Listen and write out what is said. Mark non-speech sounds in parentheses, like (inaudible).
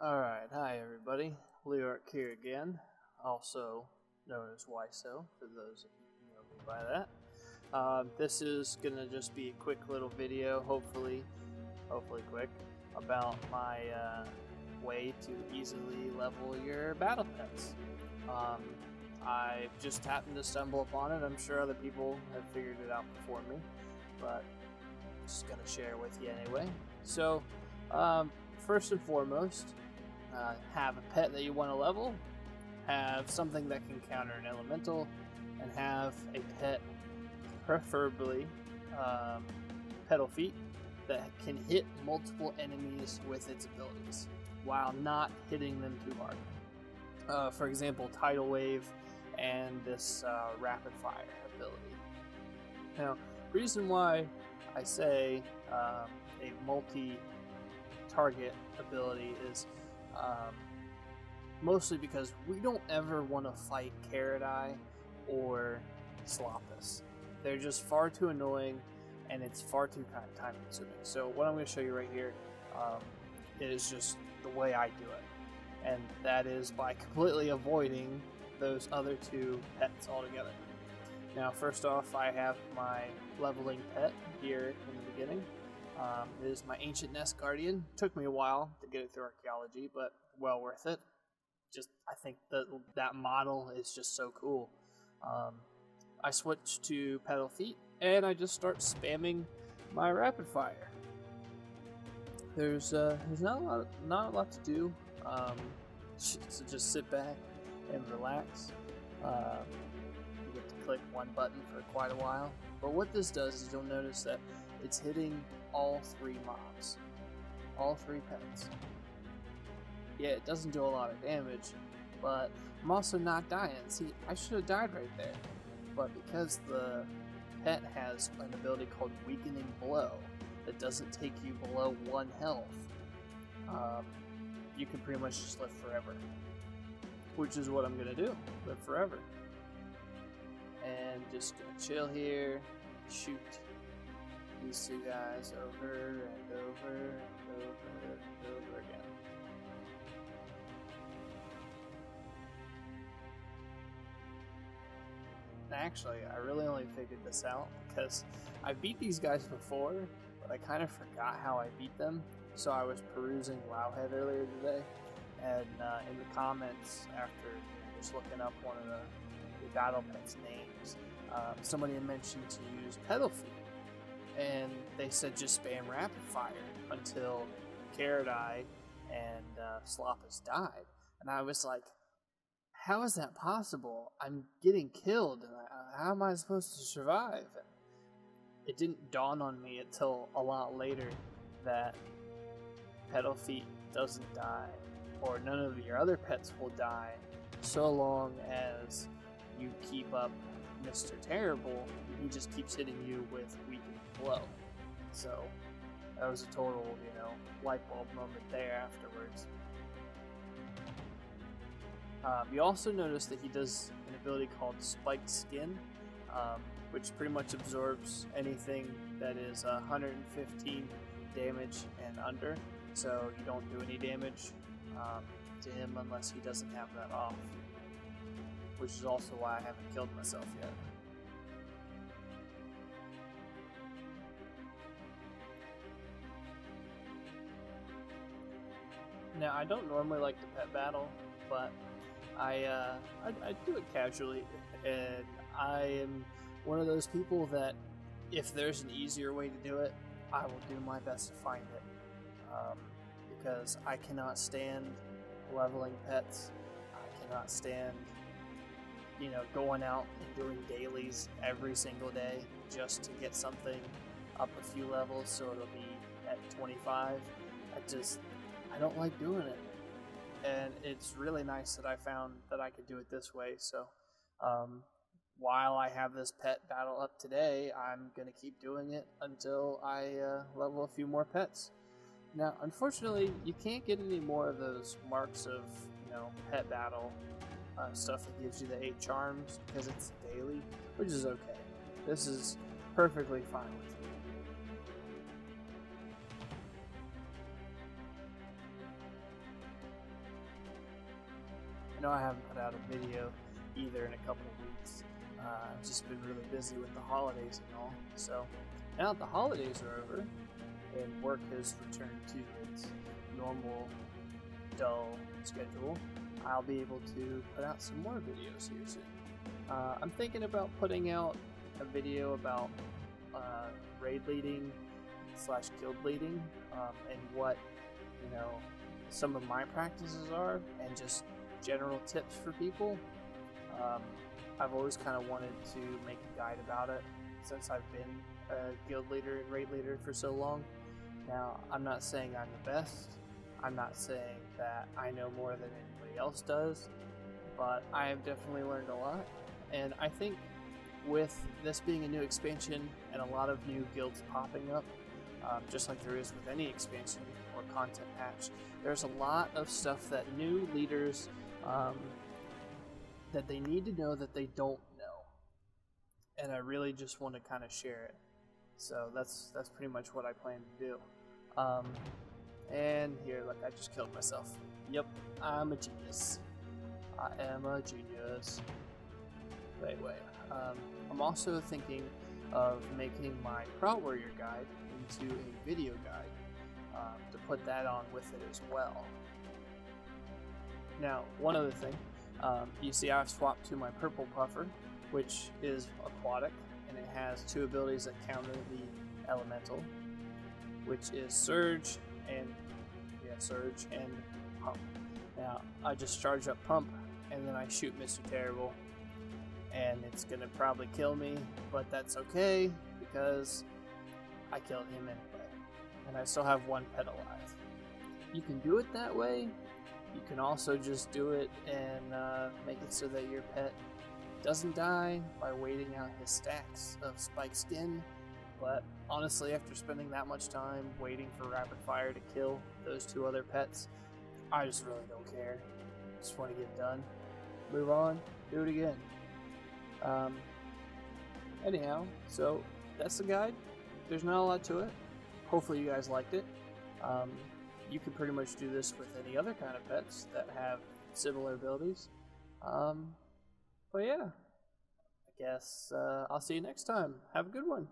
Alright, hi everybody. Leoric here again, also known as Yso, for those of you who know me by that. Um, this is gonna just be a quick little video, hopefully, hopefully quick, about my uh, way to easily level your battle pets. Um, I just happened to stumble upon it. I'm sure other people have figured it out before me, but I'm just gonna share with you anyway. So, um, first and foremost, uh, have a pet that you want to level, have something that can counter an elemental, and have a pet, preferably um, pedal feet, that can hit multiple enemies with its abilities while not hitting them too hard. Uh, for example, Tidal Wave and this uh, Rapid Fire ability. Now, reason why I say um, a multi target ability is um, mostly because we don't ever want to fight Karadai or Sloppus. They're just far too annoying and it's far too time consuming. So what I'm going to show you right here um, is just the way I do it. And that is by (laughs) completely avoiding those other two pets altogether. Now first off I have my leveling pet here in the beginning. Um, it is my Ancient Nest Guardian. Took me a while to get it through archaeology, but well worth it. Just I think that that model is just so cool. Um, I switch to pedal feet and I just start spamming my rapid fire. There's uh, there's not a lot not a lot to do. Um, (laughs) so just sit back and relax. Uh, you get to click one button for quite a while. But what this does is you'll notice that it's hitting all three mobs, all three pets. Yeah, it doesn't do a lot of damage, but I'm also not dying. See, I should have died right there. But because the pet has an ability called Weakening Blow that doesn't take you below one health, um, you can pretty much just live forever. Which is what I'm gonna do, live forever. And just gonna chill here, shoot these two guys over and over and over and over again. Actually, I really only figured this out because I beat these guys before, but I kind of forgot how I beat them. So I was perusing Wowhead earlier today, and uh, in the comments after just looking up one of the, the battle pets names, uh, somebody had mentioned to use pedal feet and they said just spam rapid fire until Karadai and uh, Sloppus died. And I was like, how is that possible? I'm getting killed, and I, how am I supposed to survive? It didn't dawn on me until a lot later that Pedal Feet doesn't die, or none of your other pets will die, so long as you keep up Mr. Terrible. He just keeps hitting you with weak blow. So that was a total, you know, light bulb moment there afterwards. Um, you also notice that he does an ability called Spiked Skin, um, which pretty much absorbs anything that is 115 damage and under. So you don't do any damage um, to him unless he doesn't have that off. Which is also why I haven't killed myself yet. Now, I don't normally like the pet battle, but I, uh, I, I do it casually, and I am one of those people that if there's an easier way to do it, I will do my best to find it. Um, because I cannot stand leveling pets. I cannot stand, you know, going out and doing dailies every single day just to get something up a few levels so it'll be at 25. I just, I don't like doing it. And it's really nice that I found that I could do it this way. So um, while I have this pet battle up today, I'm going to keep doing it until I uh, level a few more pets. Now, unfortunately, you can't get any more of those marks of, you know, pet battle uh, stuff that gives you the eight charms because it's daily, which is okay. This is perfectly fine with me. I know I haven't put out a video either in a couple of weeks. Uh, I've just been really busy with the holidays and all. So now that the holidays are over and work has returned to its normal, dull schedule, I'll be able to put out some more videos here soon. Uh, I'm thinking about putting out a video about uh, raid leading slash guild leading um, and what you know some of my practices are and just general tips for people. Um, I've always kind of wanted to make a guide about it since I've been a guild leader and raid leader for so long. Now, I'm not saying I'm the best. I'm not saying that I know more than anybody else does, but I have definitely learned a lot. And I think with this being a new expansion and a lot of new guilds popping up, um, just like there is with any expansion or content patch, there's a lot of stuff that new leaders um, that they need to know that they don't know, and I really just want to kind of share it. So that's that's pretty much what I plan to do. Um, and here, like I just killed myself. Yep, I'm a genius. I am a genius. Wait, wait. Um, I'm also thinking of making my Prot Warrior guide into a video guide um, to put that on with it as well. Now, one other thing, um, you see I've swapped to my Purple Puffer, which is aquatic, and it has two abilities that counter the elemental, which is Surge and, Surge and Pump. Now, I just charge up Pump, and then I shoot Mr. Terrible, and it's gonna probably kill me, but that's okay, because I killed him anyway, and I still have one pet alive. You can do it that way, you can also just do it and uh, make it so that your pet doesn't die by waiting out his stacks of spike skin. But honestly, after spending that much time waiting for rapid fire to kill those two other pets, I just really don't care. Just want to get done, move on, do it again. Um, anyhow, so that's the guide. There's not a lot to it. Hopefully, you guys liked it. Um, you can pretty much do this with any other kind of pets that have similar abilities. Um, but yeah, I guess uh, I'll see you next time. Have a good one.